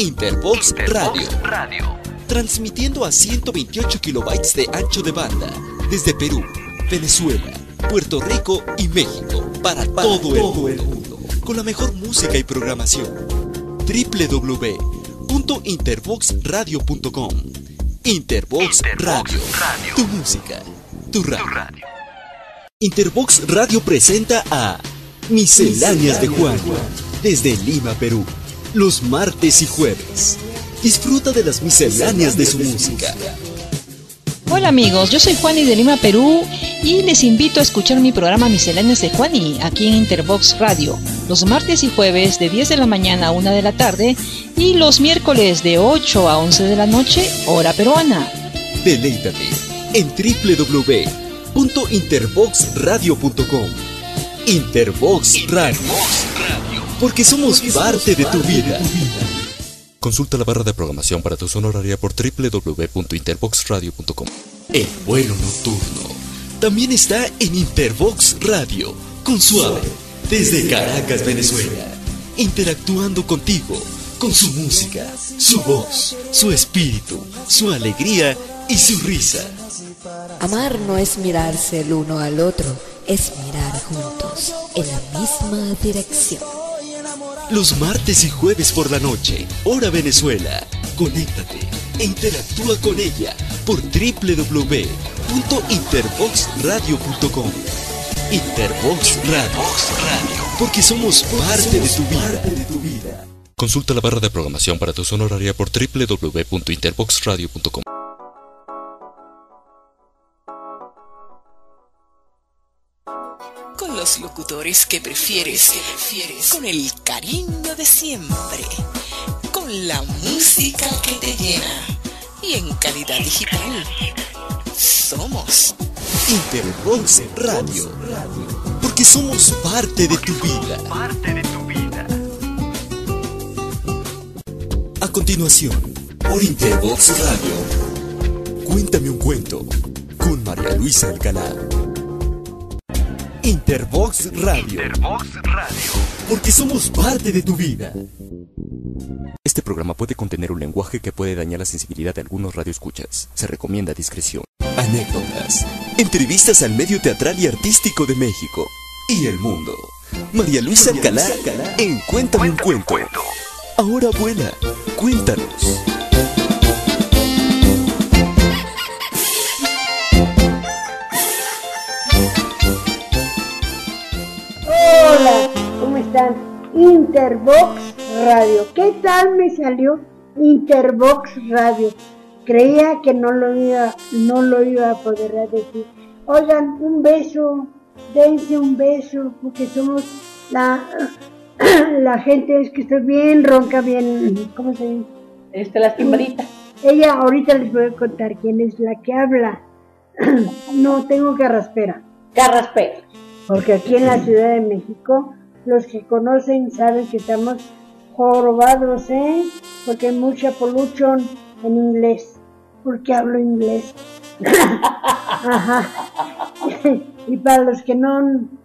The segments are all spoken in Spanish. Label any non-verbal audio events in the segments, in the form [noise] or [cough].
Interbox Radio. Transmitiendo a 128 kilobytes de ancho de banda desde Perú, Venezuela, Puerto Rico y México para, todo, el, mundo, Con la mejor música y programación. www.interboxradio.com Interbox, radio. Tu música, tu radio. Interbox Radio presenta a Misceláneas de Juan desde Lima, Perú los martes y jueves. Disfruta de las misceláneas de su música. Hola amigos, yo soy Juani de Lima, Perú y les invito a escuchar mi programa Misceláneas de Juani aquí en Interbox Radio, los martes y jueves de 10 de la mañana a 1 de la tarde y los miércoles de 8 a 11 de la noche, hora peruana. Deleítate en www.interboxradio.com. Interbox Radio porque somos parte de tu vida. Consulta la barra de programación para tu zona horaria por www.interboxradio.com. El vuelo nocturno también está en Interbox Radio, con Suave, desde Caracas, Venezuela, interactuando contigo, con su música, su voz, su espíritu, su alegría y su risa. Amar no es mirarse el uno al otro, es mirar juntos en la misma dirección. Los martes y jueves por la noche, hora Venezuela. Conéctate e interactúa con ella por www.interboxradio.com. Interbox Radio. Porque somos parte de tu vida. Consulta la barra de programación para tu zona horaria por www.interboxradio.com. los locutores que prefieres, con el cariño de siempre, con la música que te llena y en calidad digital. Somos Interbox Radio, porque somos parte de tu vida. A continuación, por Interbox Radio, cuéntame un cuento con María Luisa Alcalá. Interbox Radio. Interbox Radio. Porque somos parte de tu vida. Este programa puede contener un lenguaje que puede dañar la sensibilidad de algunos radioescuchas. Se recomienda discreción. Anécdotas. Entrevistas al medio teatral y artístico de México y el mundo. María Luisa Alcalá en Cuéntame un cuento. Ahora abuela, cuéntanos. Están? Interbox Radio. ¿Qué tal me salió Interbox Radio? Creía que no lo iba, no lo iba a poder decir. Oigan, un beso, dense un beso, porque somos la, [clears throat] la gente es que estoy bien ronca, bien, ¿cómo se dice? Este, la timbalita. Ella, ahorita les voy a contar quién es la que habla. [clears throat] No, tengo carraspera. Carraspera porque aquí en la Ciudad de México los que conocen saben que estamos jorobados, ¿eh? Porque hay mucha pollution en inglés, porque hablo inglés. [laughs] Ajá. y para los que no,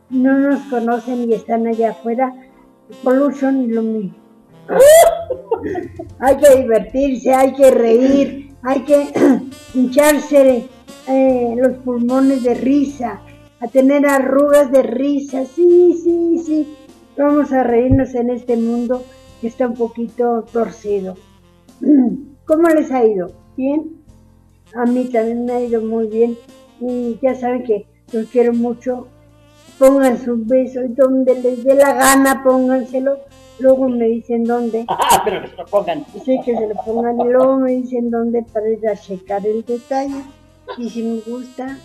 no nos conocen y están allá afuera, pollution y lo mismo. [laughs] hay que divertirse, hay que reír, hay que [clears throat] hincharse eh, los pulmones de risa a tener arrugas de risa. Sí, sí, sí. Vamos a reírnos en este mundo que está un poquito torcido. [clears throat] ¿Cómo les ha ido? ¿Bien? A mí también me ha ido muy bien. Y ya saben que los quiero mucho. Pónganse un beso y donde les dé la gana, pónganselo. Luego me dicen dónde. [laughs] Ah, pero que se lo pongan. Sí, que se lo pongan. Y luego me dicen dónde para ir a checar el detalle. Y si me gusta,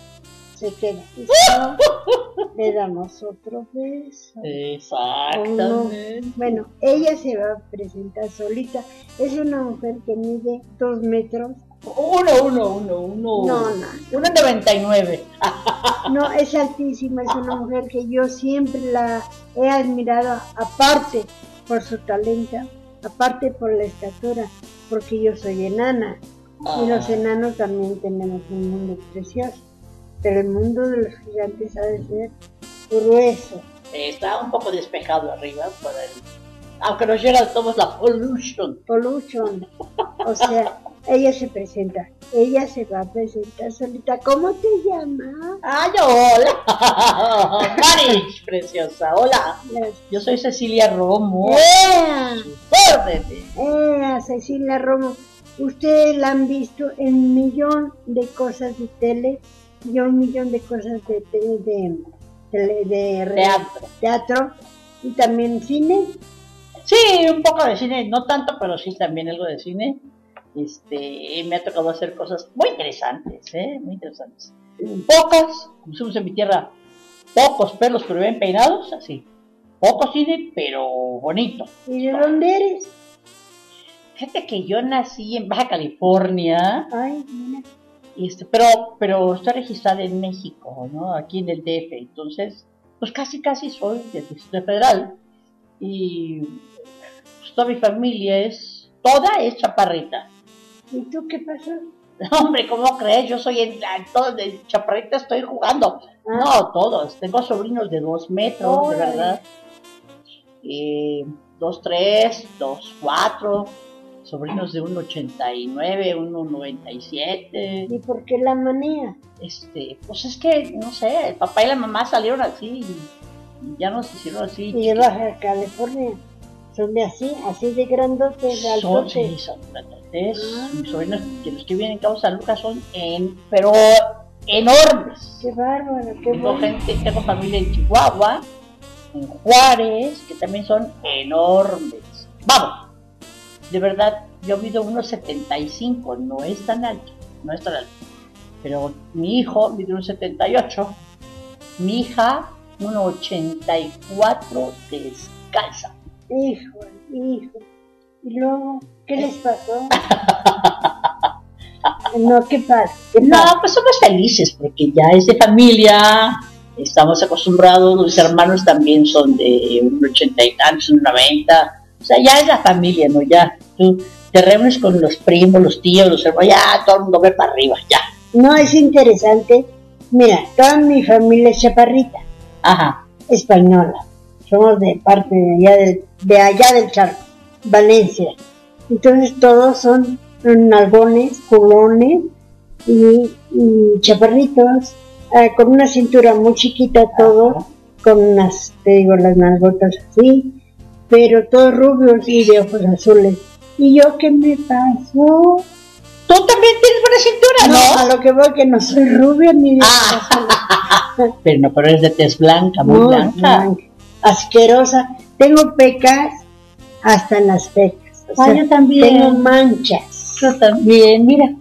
se queda. [laughs] le damos otro beso. Exactamente. Bueno, ella se va a presentar solita. Es una mujer que mide dos metros. Uno, uno, uno, uno. No, no. Uno noventa y nueve. [laughs] No, es altísima, es una mujer que yo siempre la he admirado, aparte por su talento, aparte por la estatura, porque yo soy enana. Y los ah. enanos también tenemos un mundo precioso pero el mundo de los gigantes ha de ser grueso. Está un poco despejado arriba para el, aunque nos llega todos la pollution. Pollution. O sea, ella se presenta. Ella se va a presentar solita. ¿Cómo te llamas? ¡Ay, hola! [laughs] Maris, preciosa. Hola. Yo soy Cecilia Romo. ¡Ea! ¡Ea, Cecilia Romo! Ustedes la han visto en un millón de cosas de tele y un millón de cosas de de, de Teatro. teatro y también cine. Sí, un poco de cine, no tanto, pero sí también algo de cine. Este, me ha tocado hacer cosas muy interesantes, ¿eh? Muy interesantes. Pocas, como decimos en mi tierra, pocos pelos pero bien peinados, así. Poco cine, pero bonito. ¿Y de dónde eres? Fíjate que yo nací en Baja California, Ay, mira. Y este, pero, pero estoy registrada en México, ¿no? Aquí en el DF, entonces, pues casi, casi soy del Distrito Federal. Y pues, toda mi familia es, toda es chaparrita. ¿Y tú qué pasó? [laughs] Hombre, ¿cómo crees? Yo soy en, en todo de chaparrita, estoy jugando. Ah. No, todos. Tengo sobrinos de dos metros, de verdad. Eh, dos, tres, dos, cuatro. Sobrinos de 1,89, 1,97. ¿Y por qué la manía? Este, pues es que, no sé, el papá y la mamá salieron así y, ya nos hicieron así. Y de Baja California. Son de así, así de grandotes, de Son, altotes. sí, son grandotes. Ah. Mis sobrinos, que los que vienen en Cabo San Lucas son en, pero enormes. Qué bárbaro, qué Tengo gente, tengo familia en Chihuahua, en Juárez, que también son enormes. Vamos, de verdad, yo mido unos 75, no es tan alto, no es tan alto. Pero mi hijo mide unos 78, mi hija 1,84 descalza. Hijo, hijo. Y luego, ¿qué les pasó? [laughs] no, ¿qué pasa? ¿Qué No, pues somos felices porque ya es de familia, estamos acostumbrados, mis hermanos también son de un ochenta y tantos, un 90, o sea, ya es la familia, ¿no? Ya tú te reúnes con los primos, los tíos, los hermanos, ya todo el mundo ve para arriba, ya. No, es interesante. Mira, toda mi familia es chaparrita, Ajá, española. Somos de parte de allá del, de allá del charco, Valencia. Entonces todos son nalgones, culones y, y chaparritos, eh, con una cintura muy chiquita todos, con unas, te digo, las nalgotas así, pero todos rubios y de ojos azules. ¿Y yo qué me pasó? tú también tienes buena cintura, No, a lo que voy que no soy rubia ni de ojos Ah. azules. [laughs] Pero no, pero eres de tez blanca, muy No, blanca. blanca, asquerosa. Tengo pecas hasta en las pecas. O Ah, sea, yo también. Tengo manchas. Yo también, mira,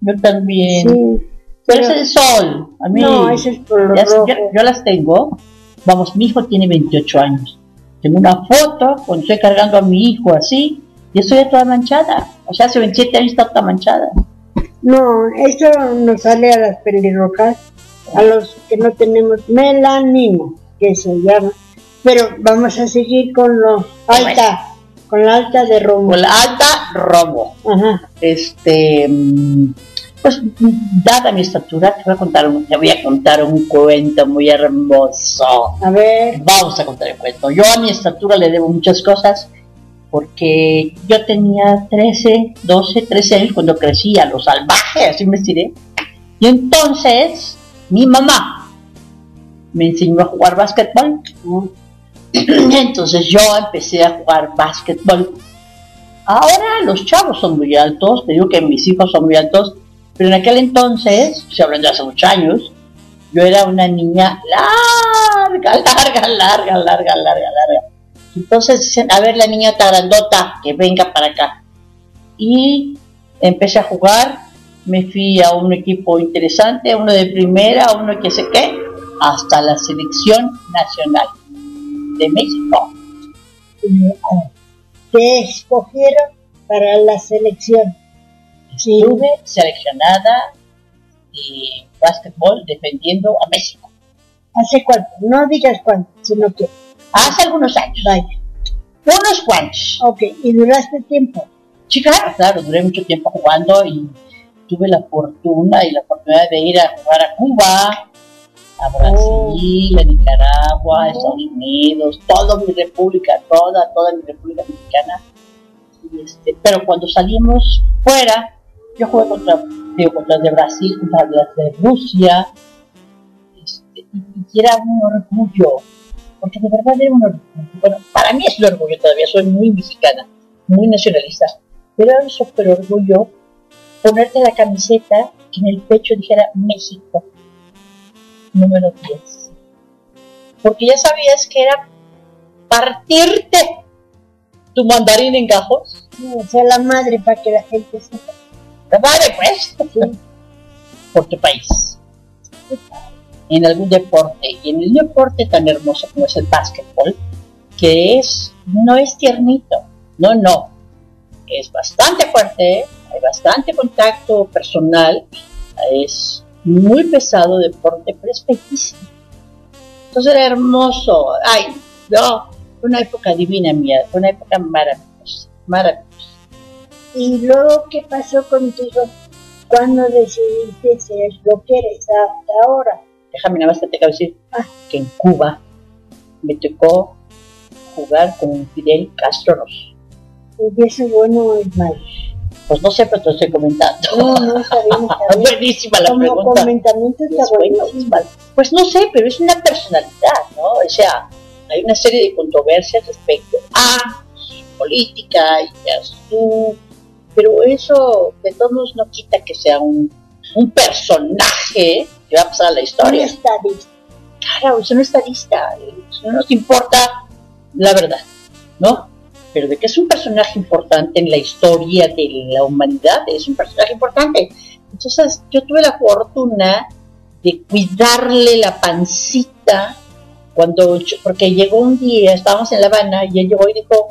yo también. Sí. Pero pero- es el sol, a mí. No, ese es por lo Ya- rojo. yo, yo las tengo. Vamos, mi hijo tiene 28 años. Tengo una foto cuando estoy cargando a mi hijo así, y estoy toda manchada. O sea, hace 27 años está toda manchada. No, eso nos sale a las pelirrojas, a los que no tenemos melanina, que se llama. Pero vamos a seguir con lo alta, con la alta de Romo. Con la alta, robo. Ajá. Este, mm, pues, mm, dada mi estatura, te voy a contar un, te voy a contar un cuento muy hermoso. A ver, Vamos a contar el cuento. Yo a mi estatura le debo muchas cosas porque yo tenía 13, 12, 13 años cuando crecí a lo salvaje, así me estiré. Y entonces mi mamá me enseñó a jugar básquetbol. [clears throat] Entonces yo empecé a jugar básquetbol. Ahora los chavos son muy altos, te digo que mis hijos son muy altos, pero en aquel entonces, se hablando de hace muchos años, yo era una niña larga, [laughs] larga, larga, larga, larga, larga. Entonces dicen, a ver la niñota grandota, que venga para acá. Y empecé a jugar, me fui a un equipo interesante, uno de primera, uno que sé qué, hasta la selección nacional de México. te escogieron para la selección. Estuve seleccionada de básquetbol defendiendo a México. ¿Hace cuánto? No digas cuánto, sino que, Hace algunos años. vaya. Unos cuantos. Ok, y duraste tiempo. Sí, claro, claro, duré mucho tiempo jugando y tuve la fortuna y la oportunidad de ir a jugar a Cuba, a Brasil, a Nicaragua, a Estados Unidos, toda mi república, toda, toda mi república mexicana. Este, pero cuando salimos fuera, yo jugué contra, digo, contra de Brasil, contra las de Rusia, este, y era un orgullo, porque de verdad era un orgullo. Bueno, para mí es un orgullo todavía, soy muy mexicana, muy nacionalista, pero era un súper orgullo ponerte la camiseta que en el pecho dijera México, número 10. Porque ya sabías que era partirte tu mandarín en gajos. o sea, la madre para que la gente sepa. Pues. Por tu país. En algún deporte. Y en el deporte tan hermoso como es el básquetbol, que es, no es tiernito. No, no. Es bastante fuerte, hay bastante contacto personal, es muy pesado deporte, pero es bellísimo. Entonces era hermoso. Ay, no, una época divina mía, fue una época maravillosa, maravillosa. ¿Y luego qué pasó contigo cuando decidiste ser lo que eres hasta ahora? Déjame nada más que te decir ah. que en Cuba me tocó jugar con Fidel Castro Ross. ¿Y eso es bueno o es malo? Pues no sé, pero te estoy comentando. No, no, está bien, [laughs] Buenísima la Como pregunta. comentamiento está buenísimo. Pues no sé, pero es una personalidad, ¿no? O sea, hay una serie de controversias respecto a su política y a su... Pero eso de todos no quita que sea un, un personaje que va a pasar a la historia. Un estadista. Claro, es un estadista. No nos importa la verdad, ¿no? Pero de que es un personaje importante en la historia de la humanidad, es un personaje importante. Entonces yo tuve la fortuna de cuidarle la pancita cuando, porque llegó un día, estábamos en La Habana, y él llegó y dijo,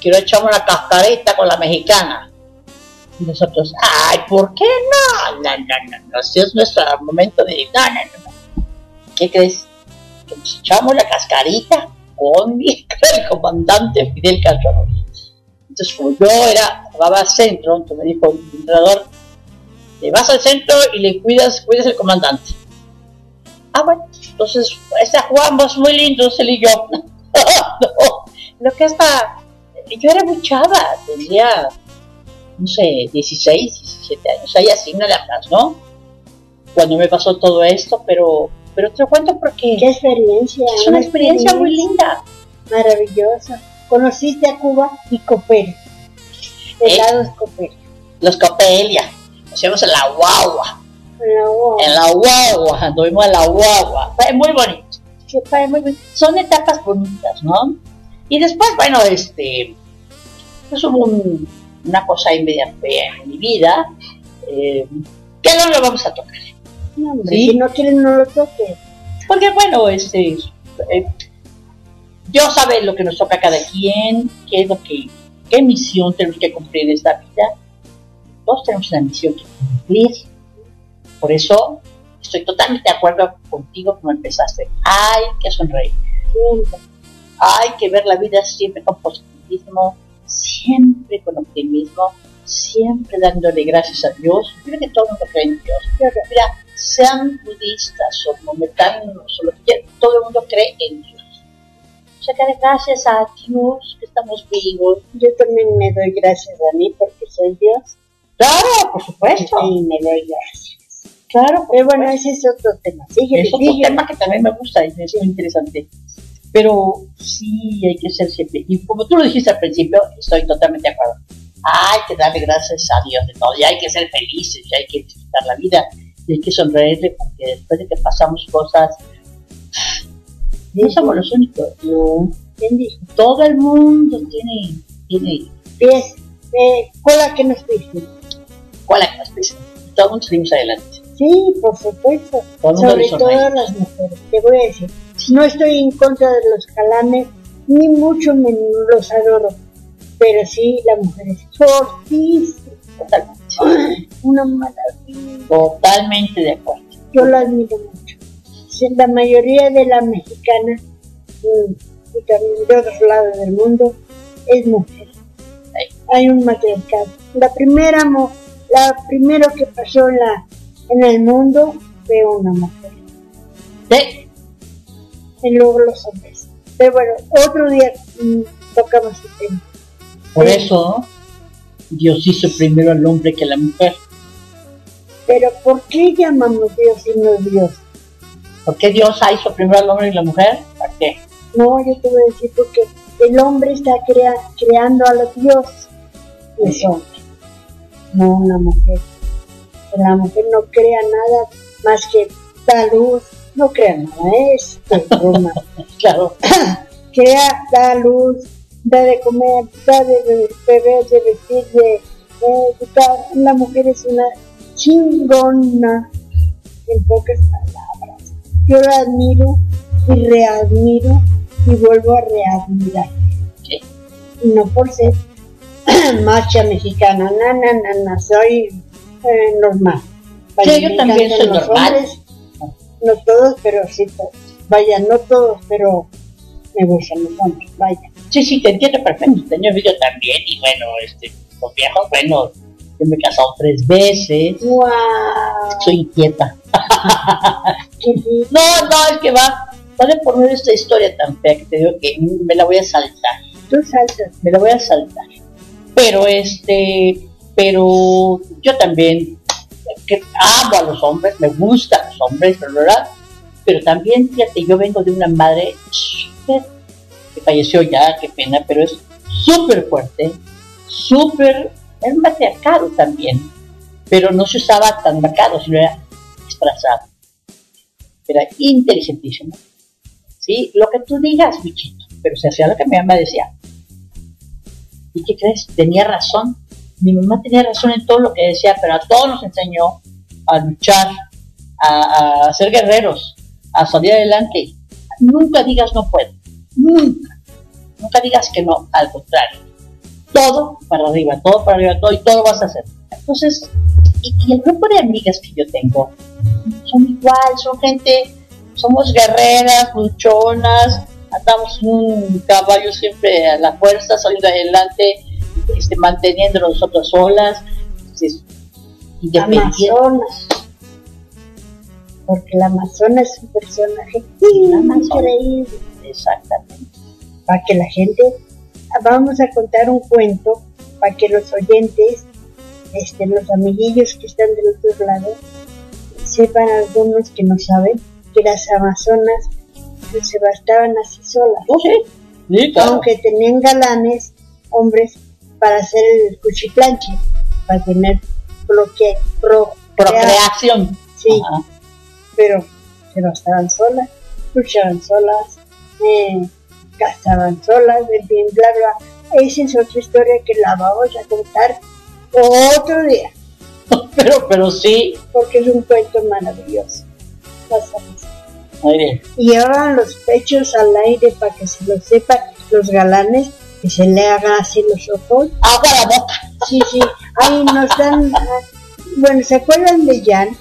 quiero echarme una cascareta con la mexicana. Nosotros, ay, ¿por qué no? No, no, no, no, si es nuestro momento de, no, no, no, ¿Qué crees? Que nos echamos la cascarita con [laughs] el comandante Fidel Castro. Entonces, como yo era, jugaba centro, entonces me dijo el entrenador, le vas al centro y le cuidas, cuidas el comandante. Ah, bueno, entonces, esta jugamos muy lindos él y yo. [laughs] no, lo que hasta, yo era muy chava, tenía, no sé, 16, 17 años, ahí así, no le hablas, ¿no? Cuando me pasó todo esto, pero, pero te lo cuento porque... Qué experiencia. Es una, experiencia, muy linda. Maravillosa. Conociste a Cuba y Copel. Helados eh, Copel. Los Copelia. Nos íbamos en la guagua. En la guagua. En la guagua, anduvimos en la guagua. Fue muy bonito. Fue muy bonito. Son etapas bonitas, ¿no? Y después, bueno, este, pues hubo un, una cosa media fea en mi vida, eh, que no lo vamos a tocar. No, hombre, ¿Sí? si no quieren, no lo toquen. Porque, bueno, este, eh, Dios sabe lo que nos toca a cada quien, qué es lo que, qué misión tenemos que cumplir en esta vida. Todos tenemos una misión que cumplir. Por eso estoy totalmente de acuerdo contigo como empezaste. Hay que sonreír. Hay que ver la vida siempre con positivismo, siempre con optimismo, siempre dándole gracias a Dios. Creo que todo el mundo cree en Dios. Mira, sean budistas o momentanos o lo que quieran, todo el mundo cree en Dios. O sea, que gracias a Dios que estamos vivos. Yo también me doy gracias a mí porque soy Dios. Claro, por supuesto. Y me doy gracias. Claro, pero bueno, ese es otro tema. Sigue, es otro tema que también me gusta y es muy interesante. Pero sí hay que ser siempre. Y como tú lo dijiste al principio, estoy totalmente de acuerdo. Hay que darle gracias a Dios de todo. Y hay que ser felices, y hay que disfrutar la vida. Y hay que sonreírle porque después de que pasamos cosas, no somos los únicos. No. Todo el mundo tiene, tiene pies, eh, cola que nos pisen. Cola que nos pisen. Todo el mundo salimos adelante. Sí, por supuesto. Sobre todo las mujeres. Te voy a decir, no estoy en contra de los calanes, ni mucho menos los adoro. Pero sí, la mujer es fortísima. Totalmente. Una maravilla. Totalmente de acuerdo. Yo la admiro mucho. La mayoría de la mexicana mm, y también de otros lados del mundo es mujer. Hay un matriarcado. La primera, la primero que pasó en la en el mundo fue una mujer. ¿Sí? Y luego los hombres. Pero bueno, otro día mm, tocamos el tema. Por eso Dios hizo primero al hombre que a la mujer. Pero ¿por qué llamamos Dios y no Dios? ¿Por qué Dios hizo primero al hombre y la mujer? ¿Para qué? No, yo te voy a decir porque el hombre está crea, creando a los dioses. Es hombre, no la mujer. La mujer no crea nada más que da luz, no crea nada, es broma. [laughs] claro. [coughs] crea, da luz, da de comer, da de beber, de vestir, de, educar. La mujer es una chingona, en pocas palabras. Yo la admiro y readmiro y vuelvo a readmirar. No por ser [coughs] marcha mexicana, na, na, na, na soy eh, normal. sí, yo también soy normal. No todos, pero sí todos. Vaya, no todos, pero me gustan los hombres, vaya. Sí, sí, te entiendo perfecto. Tengo yo también, y bueno, este, los viejos, bueno, yo me he casado tres veces. ¡Wow! Soy inquieta. no, no, es que va, Vale poner esta historia tan fea que te digo que me la voy a saltar. Tú saltas. Me la voy a saltar. Pero este, pero yo también que amo a los hombres, me gustan los hombres, ¿verdad? Pero también, fíjate, yo vengo de una madre que falleció ya, qué pena, pero es súper fuerte, súper, es matriarcado también, pero no se usaba tan marcado, sino era disfrazado. Era inteligentísimo. ¿Sí? Lo que tú digas, bichito, pero se hacía lo que mi mamá decía. ¿Y qué crees? Tenía razón. Mi mamá tenía razón en todo lo que decía, pero a todos nos enseñó a luchar, a, ser guerreros, a salir adelante. Nunca digas no puedo. Nunca. Nunca digas que no, al contrario. Todo para arriba, todo para arriba, todo y todo vas a hacer. Entonces, y, el grupo de amigas que yo tengo son igual, son gente, somos guerreras, luchonas, andamos un caballo siempre a la fuerza, saliendo adelante, este, manteniendo nosotros solas, este, Amazonas. Porque la Amazona es un personaje increíble. Exactamente. Para que la gente, vamos a contar un cuento para que los oyentes, este, los amiguillos que están del otro lado, sepan algunos que no saben que las Amazonas se bastaban así solas. Oh, sí. Aunque tenían galanes, hombres, para hacer el cuchiplanche, para tener bloque, pro, procreación. Sí, pero se bastaban solas, luchaban solas, eh, cazaban solas, en fin, bla, bla. Esa es otra historia que la vamos a contar otro día. [laughs] pero, pero sí. Porque es un cuento maravilloso. Y llevaban los pechos al aire para que se lo sepan los galanes, que se le haga así los ojos. ¡Agua la boca! Sí, sí. Ahí nos dan. Ah, bueno, ¿se acuerdan de Jan?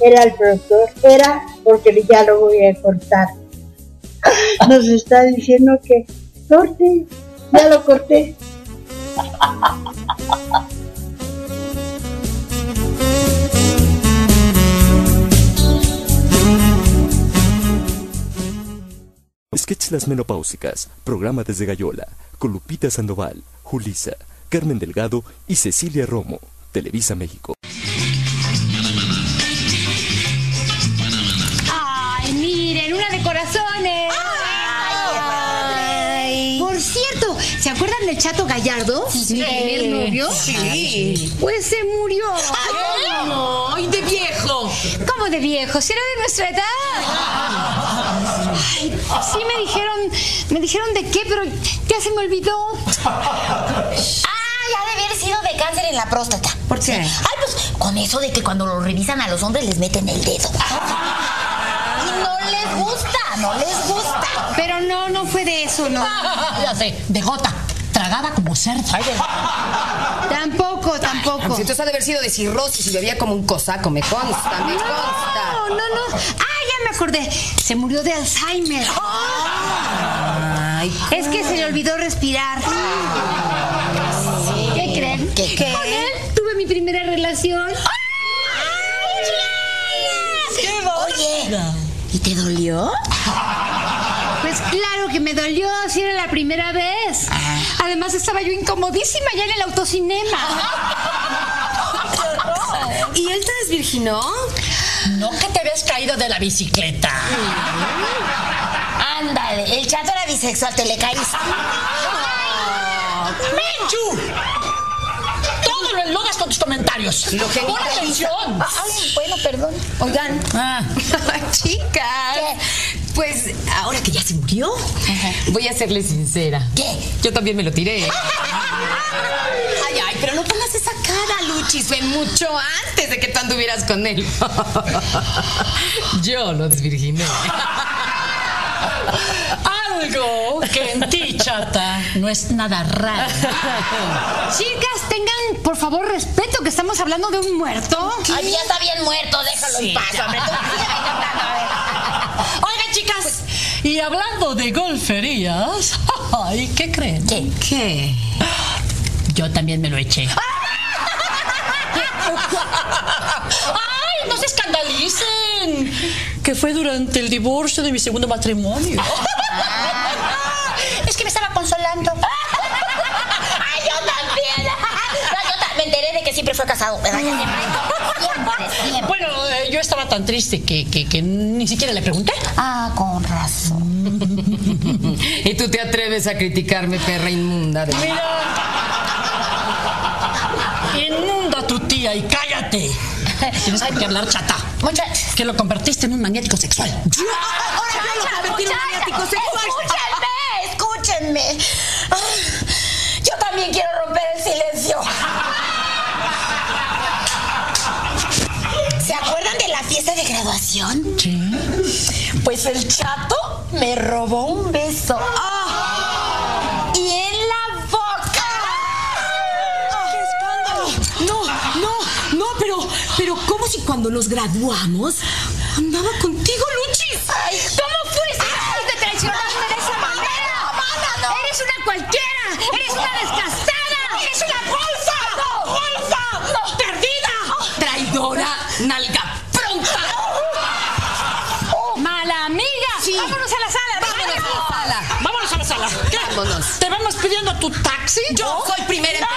Era el productor. Era porque ya lo voy a cortar. Nos está diciendo que corte. Ya lo corté. Sketch Las Menopáusicas, programa desde Gallola, con Lupita Sandoval, Julisa, Carmen Delgado y Cecilia Romo, Televisa México. ¡Ay, miren, una de corazones! Ay, Por cierto, ¿se acuerdan del Chato Gallardo? Sí. ¿Mi primer novio? Sí. Pues se murió. ¡Ay, no! ¡Ay, de viejo! ¿Cómo de viejo? ¿Si era de nuestra edad? Ay, sí me dijeron, me dijeron de qué, pero ya se me olvidó. Ah, ya debe haber sido de cáncer en la próstata. ¿Por qué? Ay, pues con eso de que cuando lo revisan a los hombres les meten el dedo. Y no les gusta, no les gusta. Pero no, no fue de eso, no. [laughs] Ya sé, de gota, tragada como cerdo. Tampoco, tampoco. Si entonces ha de haber sido de cirrosis y bebía como un cosaco, me consta, me consta. No, no, no. Ah, ya me acordé. Se murió de Alzheimer. Ay, Es que se le olvidó respirar. ¿Qué creen? ¿Qué? Con él tuve mi primera relación. Oye, ¿Y te dolió? Claro que me dolió, si era la primera vez. Además estaba yo incomodísima ya en el autocinema. ¿Y él te desvirginó? No que te habías caído de la bicicleta. Ándale, el chato era bisexual, te le caíste. ¡Menchu! Todo lo enlodas con tus comentarios. Lo que Pon atención. Ay, bueno, perdón. Oigan, Ah. [laughs] chicas. Pues ahora que ya se murió, voy a serle sincera. ¿Qué? Yo también me lo tiré. [laughs] Ay, ay, pero no pongas esa cara, Luchis. Fue mucho antes de que tú anduvieras con él. [laughs] Yo lo desvirginé. Algo que en ti, chata, no es nada raro. Chicas, tengan por favor respeto que estamos hablando de un muerto. Ay, ya está bien muerto, déjalo en paz, hombre. Oigan, chicas. Y hablando de golferías, ay, ¿qué creen? ¿Qué? ¿Qué? Yo también me lo eché. [laughs] ¡Ay, no se escandalicen! Que fue durante el divorcio de mi segundo matrimonio. [laughs] es que me estaba consolando. [laughs] ¡Ay, yo también! No, yo ta- me enteré de que siempre fue casado, siempre. Siempre, siempre. Bueno, eh, yo estaba tan triste que, que, que ni siquiera le pregunté. Ah, con razón. [laughs] Y tú te atreves a criticarme, perra inmunda. de- Inmunda tu tía y cállate. [laughs] Tienes que hablar chata. Que lo convertiste en un magnético sexual. Ahora yo lo convertí en un maniático sexual. Escúchenme, escúchenme. Yo también quiero romper el silencio. ¿Se acuerdan de la fiesta de graduación? Sí. Pues el chato me robó un beso. ¡Ah! Cuando nos graduamos andaba contigo, Luchis? Ay, ¿Cómo fuiste capaz de traicionarme de esa manera? Eres una cualquiera, eres una desgastada, eres una bolsa. ¡Bolsa! ¡Perdida! Traidora, nalga pronta. Mala amiga. Vámonos a la sala. Vámonos a la sala. Vámonos a la sala. ¿Qué? Vámonos. ¿Te vamos pidiendo tu taxi? Yo soy primera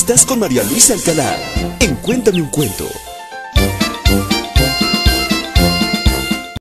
Estás con María Luisa Alcalá en Cuéntame un cuento.